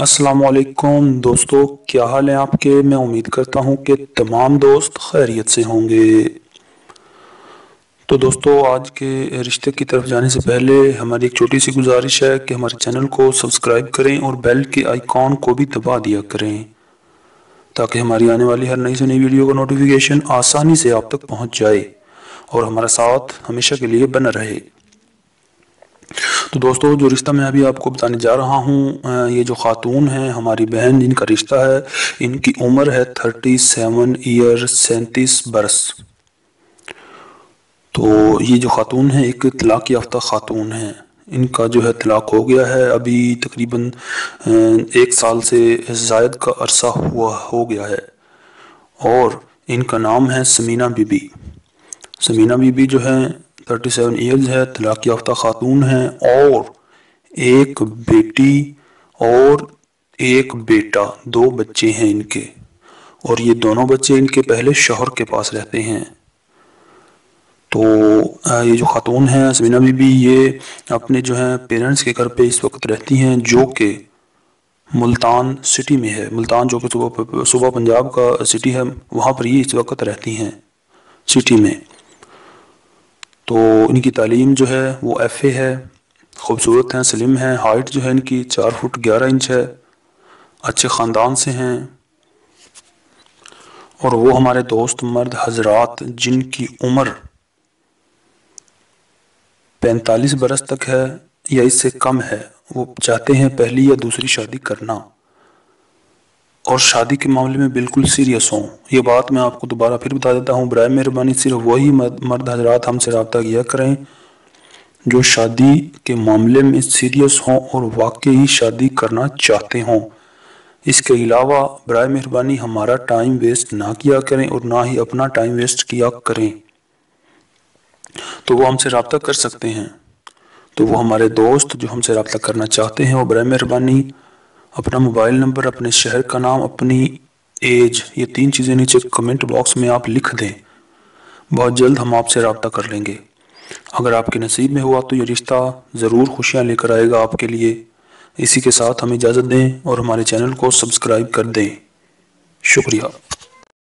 असलकुम दोस्तों, क्या हाल है आपके? मैं उम्मीद करता हूँ कि तमाम दोस्त खैरियत से होंगे। तो दोस्तों, आज के रिश्ते की तरफ़ जाने से पहले हमारी एक छोटी सी गुजारिश है कि हमारे चैनल को सब्सक्राइब करें और बेल के आइकॉन को भी दबा दिया करें, ताकि हमारी आने वाली हर नई से नई वीडियो का नोटिफिकेशन आसानी से आप तक पहुँच जाए और हमारा साथ हमेशा के लिए बना रहे। तो दोस्तों, जो रिश्ता मैं अभी आपको बताने जा रहा हूँ ये जो ख़ातून है, हमारी बहन जिनका रिश्ता है, इनकी उम्र है थर्टी सेवन ईयर सैंतीस बरस। तो ये जो ख़ातून है, एक तलाक़ याफ्ता ख़ातून है। इनका जो है तलाक़ हो गया है, अभी तकरीबन एक साल से जायद का अरसा हुआ, हो गया है। और इनका नाम है समीना बीबी। समीना बीबी जो है थर्टी सेवन ईयर्स है, तलाक़ याफ्ता ख़ातून है, और एक बेटी और एक बेटा, दो बच्चे हैं इनके। और ये दोनों बच्चे इनके पहले शोहर के पास रहते हैं। तो ये जो ख़ातून है समीना बीबी, ये अपने जो है पेरेंट्स के घर पे इस वक्त रहती हैं, जो कि मुल्तान सिटी में है। मुल्तान जो कि सुबह सुबह पंजाब का सिटी है, वहाँ पर ये इस वक्त रहती हैं सिटी में। तो इनकी तालीम जो है, वो एफ़ ए है, खूबसूरत हैं, सलीम हैं, हाइट जो है इनकी चार फुट ग्यारह इंच है, अच्छे ख़ानदान से हैं। और वो हमारे दोस्त मर्द हजरात, जिनकी उम्र पैंतालीस बरस तक है या इससे कम है, वो चाहते हैं पहली या दूसरी शादी करना। और शादी के मामले में बिल्कुल सीरियस हों। ये बात मैं आपको दोबारा फिर बता देता हूँ। बर मेहरबानी, सिर्फ़ वही मर्द हजरात हमसे रबता किया करें, जो शादी के मामले में सीरियस हों और वाकई शादी करना चाहते हों। इसके अलावा बर मेहरबानी, हमारा टाइम वेस्ट ना किया करें और ना ही अपना टाइम वेस्ट किया करें। तो वो हमसे रबता कर सकते हैं। तो वो हमारे दोस्त जो हमसे रबता करना चाहते हैं, वो बर मेहरबानी अपना मोबाइल नंबर, अपने शहर का नाम, अपनी एज, ये तीन चीज़ें नीचे कमेंट बॉक्स में आप लिख दें। बहुत जल्द हम आपसे रबता कर लेंगे। अगर आपके नसीब में हुआ तो ये रिश्ता ज़रूर खुशियाँ लेकर आएगा आपके लिए। इसी के साथ हम इजाज़त दें और हमारे चैनल को सब्सक्राइब कर दें। शुक्रिया।